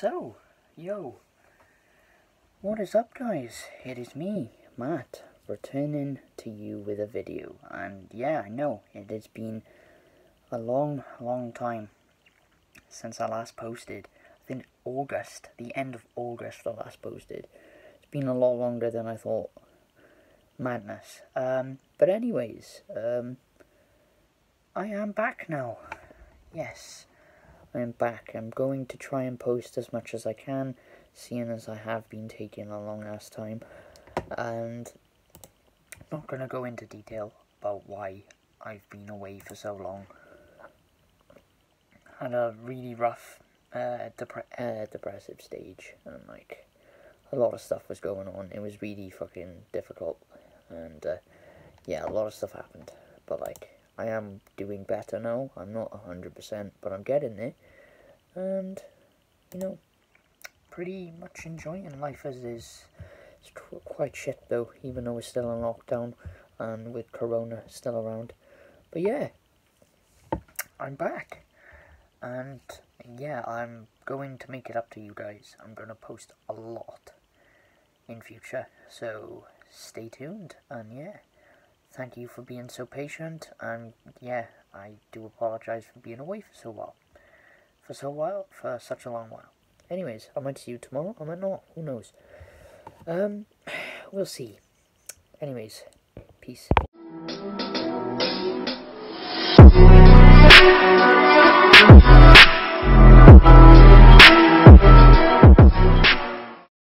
So, yo, what is up guys? It is me, Matt, returning to you with a video. And yeah, I know, it has been a long, long time since I last posted. I think August, the end of August I last posted. It's been a lot longer than I thought. Madness. Um, but anyways, um, I am back now. Yes. I'm back. I'm going to try and post as much as I can, seeing as I have been taking a long ass time. And I'm not going to go into detail about why I've been away for so long. Had a really rough, uh, depre uh, depressive stage, and like, a lot of stuff was going on. It was really fucking difficult, and uh, yeah, a lot of stuff happened. But like, I am doing better now. I'm not 100%, but I'm getting there. And, you know, pretty much enjoying life as is. It's quite shit though, even though we're still in lockdown and with Corona still around. But yeah, I'm back. And yeah, I'm going to make it up to you guys. I'm going to post a lot in future. So stay tuned and yeah thank you for being so patient, and yeah, I do apologize for being away for so while. For so while, for such a long while. Anyways, I might see you tomorrow, I might not, who knows. Um, we'll see. Anyways, peace.